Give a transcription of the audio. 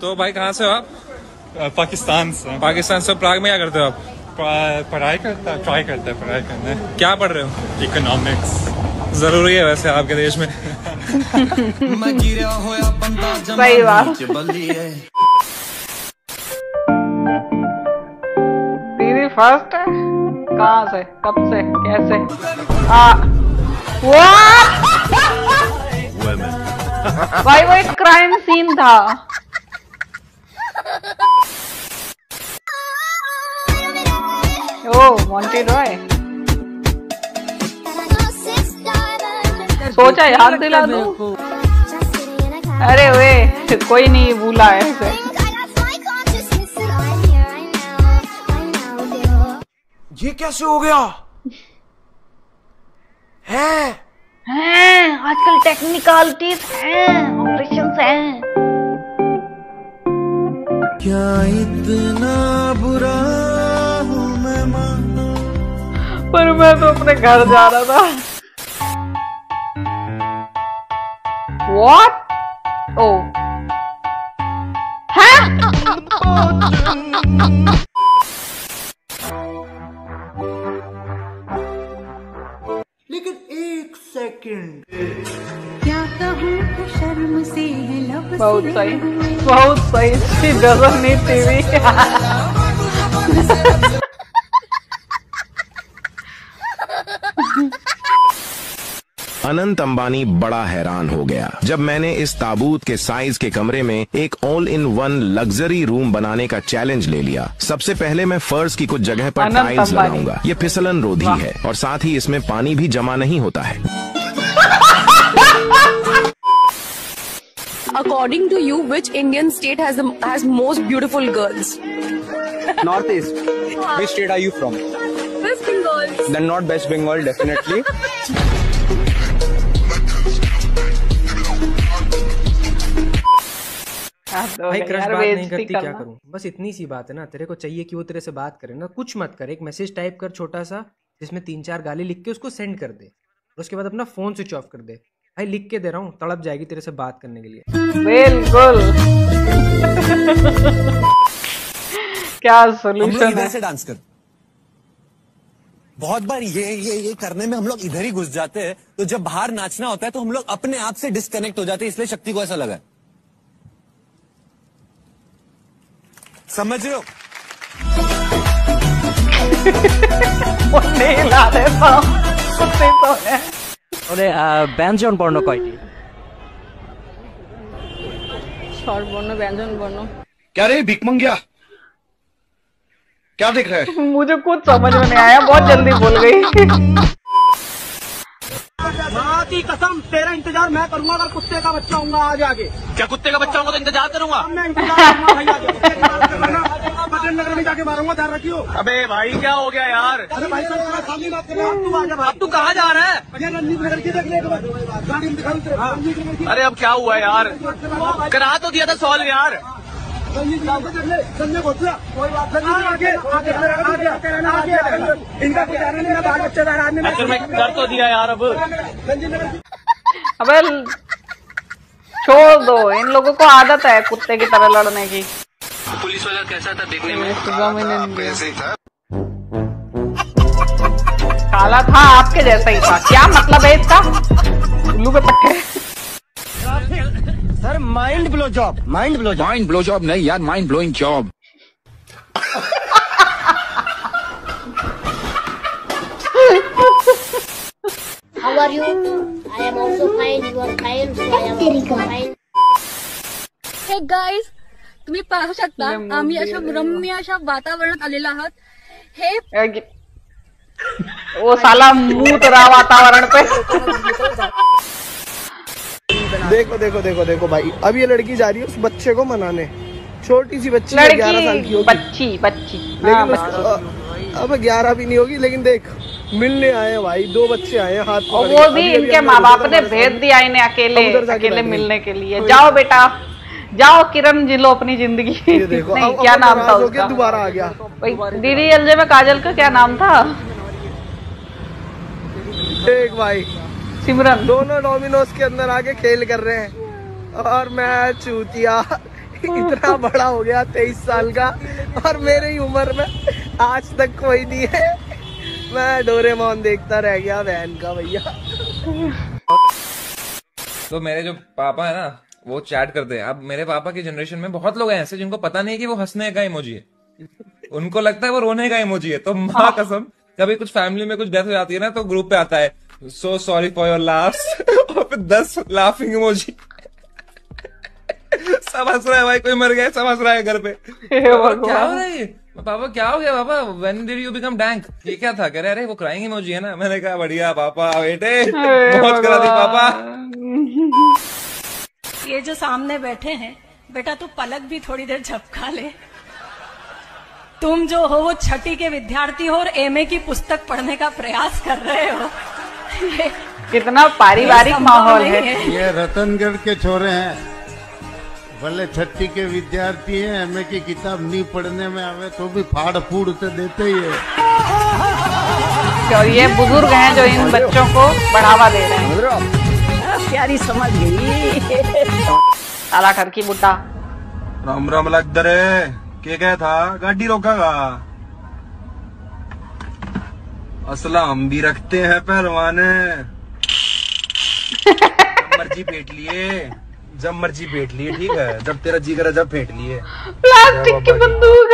तो भाई कहाँ से हो आप? पाकिस्तान से। पाकिस्तान से प्राग में क्या करते हो आप? पढ़ाई करता ट्राई करता है पढ़ाई करने। क्या पढ़ रहे हो? इकोनॉमिक्स ज़रूरी है वैसे आपके देश में। सही बात। दीदी फ़र्स्ट है? कहाँ से? कब से? कैसे? आ What? भाई वो एक क्राइम सीन था। ओ मोंटी रॉय सोचा याद दिला दूँ। अरे वे कोई नहीं भूला है ऐसे। ये कैसे हो गया? है? हैं आजकल टेक्निकलिटीज हैं ऑपरेशंस हैं। क्या इतना बुरा पर मैं तो अपने घर जा रहा था What? Oh. हैं? लेकिन एक सेकंड क्या कहूँ तो शर्म से है लब बहुत सही। बहुत सही doesn't need TV अनंत अंबानी बड़ा हैरान हो गया। जब मैंने इस ताबूत के साइज़ के कमरे में एक all in one luxury room बनाने का चैलेंज ले लिया। सबसे पहले मैं फ़र्ज़ की कुछ जगह पर टाइल्स लगाऊँगा। ये फिसलन रोधी है और साथ ही इसमें पानी भी जमा नहीं होता है। According to you which Indian state has most beautiful girls north east which state are you from best Bengal not best Bengal definitely भाई क्रश बात नहीं करती क्या। करूँ? बस इतनी सी बात है ना तेरे को चाहिए कि वो तेरे से बात करे ना कुछ मत कर एक मैसेज टाइप कर छोटा सा जिसमें तीन चार गाली लिख के उसको सेंड कर दे उसके बाद अपना फ़ोन स्विच ऑफ़ कर दे। भाई लिख के दे रहा हूँ तड़प जाएगी तेरे से बात करने के लिए। बिल्कुल। क्या सोल्यूशन है? से डांस कर बहुत बार ये ये ये करने में हम लोग इधर ही घुस जाते हैं तो जब बाहर नाचना होता है तो हम लोग अपने आप से डिस्कनेक्ट हो जाते हैं इसलिए शक्ति को ऐसा लगा है। समझ रहे हो नहीं ला देता हूँ। कुत्ते तो हैं। ওরে ব্যঞ্জন বর্ণ কয়টি স্বরবর্ণ ব্যঞ্জন বর্ণ क्या रे भिक मंगिया क्या देख रहा है मुझे कुछ समझ में नहीं आया बहुत जल्दी बोल गई माँ की कसम तेरा इंतज़ार मैं करूँगा अगर कुत्ते का बच्चा होगा आज आगे। क्या कुत्ते का बच्चा होगा तो इंतज़ार करूँगा? मैं इंतज़ार नगर में जाके मारूँगा ध्यान रखियो। अबे भाई क्या हो गया यार? अरे भाई साहब सामने बात कर रहे हो, अब तू आ जा तू कहाँ जा रहा है? अरे अब क्या हुआ यार? करा तो दिया था सॉल्व यार। संजय घोटला कोई बात नहीं आगे आगे आगे आगे आगे इनका कुछ आना नहीं बाल बच्चेदार आदमी असल में कर तो दिया यार अब छोड़ दो इन लोगों को आदत है कुत्ते की तरह लड़ने की पुलिस वाला कैसा था देखने में सुबह मैंने काला था आपके जैसा ही था क्या मतलब है इसका उल्लू के पट्टे mind blow job mind blow job mind blow job नहीं यार mind blowing job How are you? I am also fine. You are fine. So I am also fine. Hey guys तुम्ही पाहू शकता आम्ही अशा रम्य अशा वातावरणात आलेलो आहात हे वो साला रहा वातावरण पे देखो देखो देखो देखो भाई अब ये लड़की जा रही है उस बच्चे को मनाने। छोटी सी बच्ची ग्यारह साल की होगी। बच्ची बच्ची। हाँ, लेकिन उस- अब ग्यारह भी नहीं होगी लेकिन देख मिलने आए हैं भाई दो बच्चे आए हैं हाथ और वो भी इनके माँ बाप ने भेज दिया इन्हें अकेले अकेले मिलने के लिए। जाओ बेटा जाओ किरण जी लो अपनी ज़िंदगी। नहीं क्या नाम था उसका? दोबारा आ गया। डीडी एलजे में काजल का क्या नाम था? देख भाई सिमरन। दोनों डोमिनोज के अंदर आके खेल कर रहे हैं। और मैं चूतिया इतना बड़ा हो गया तेईस साल का और मेरी उम्र में आज तक कोई नहीं है। मैं डोरेमोन देखता रह गया बहन का भैया। तो मेरे जो पापा है ना वो चैट करते हैं। अब मेरे पापा की जनरेशन में बहुत लोग हैं ऐसे जिनको पता नहीं कि वो हंसने का इमोजी है। उनको लगता है वो रोने का इमोजी है। तो माँ कसम कभी कुछ फैमिली में कुछ डेथ हो जाती है ना तो ग्रुप पे आता है so sorry for your last और फिर दस लाफिंग इमोजी सब हंस रहा है भाई कोई मर गया सब हंस रहा है घर पे। क्या हो रहा है पापा क्या हो गया पापा when did you become dank ये क्या था? कह रहे अरे वो क्राइंग इमोजी है ना? मैंने कहा बढ़िया पापा बेटे बहुत करा दी पापा. ये जो सामने बैठे हैं बेटा तू पलक भी थोड़ी देर झपका ले। तुम जो हो वो छठी के विद्यार्थी हो और एमए की पुस्तक पढ़ने का प्रयास कर रहे हो। कितना पारिवारिक माहौल है। ये रतनगढ़ के छोरे हैं। भले छठी के विद्यार्थी हैं एमए की किताब नहीं पढ़ने में आवे तो भी फाड़ फूड़ तो देते ही है। और ये बुज़ुर्ग हैं जो इन बच्चों को बढ़ावा दे रहे हैं। प्यारी समझ गई। काला ठरकी बुड्ढा। राम राम लग दरे। के क्या था? गाड़ी रोकागा असला हम भी रखते हैं पहलवान। मर्ज़ी बेट लिए जब मर्ज़ी बेट लिए ठीक है? जब तेरा जी करा जब फेंट लिए। प्लास्टिक की बंदूक